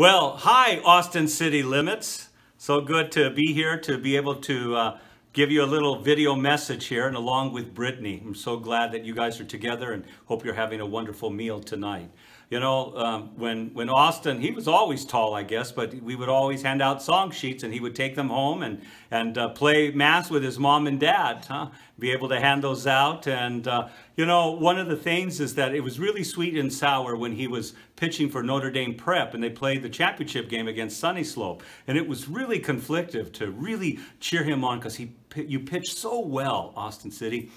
Well, hi, Austin City Limits. So good to be here to be able to uh, give you a little video message here and along with Brittany. I'm so glad that you guys are together and hope you're having a wonderful meal tonight. You know, um, when, when Austin, he was always tall, I guess, but we would always hand out song sheets and he would take them home and, and uh, play mass with his mom and dad, huh? be able to hand those out. And, uh, you know, one of the things is that it was really sweet and sour when he was pitching for Notre Dame Prep and they played the championship game against Sunnyslope. And it was really conflictive to really cheer him on because he you pitched so well, Austin City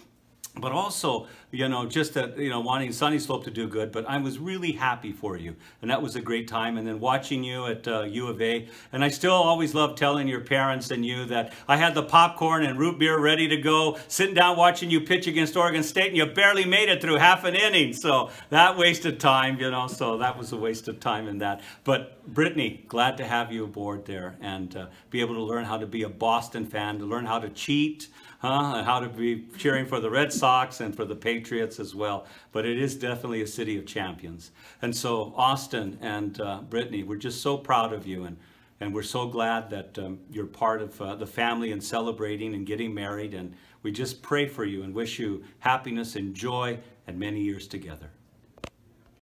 but also, you know, just that, you know, wanting Sunnyslope to do good, but I was really happy for you. And that was a great time. And then watching you at uh, U of A. And I still always love telling your parents and you that I had the popcorn and root beer ready to go, sitting down watching you pitch against Oregon State, and you barely made it through half an inning. So that wasted time, you know, so that was a waste of time in that. But Brittany, glad to have you aboard there and uh, be able to learn how to be a Boston fan, to learn how to cheat, huh? and how to be cheering for the Red Sox and for the Patriots as well. But it is definitely a city of champions. And so Austin and uh, Brittany, we're just so proud of you and, and we're so glad that um, you're part of uh, the family and celebrating and getting married. And we just pray for you and wish you happiness and joy and many years together.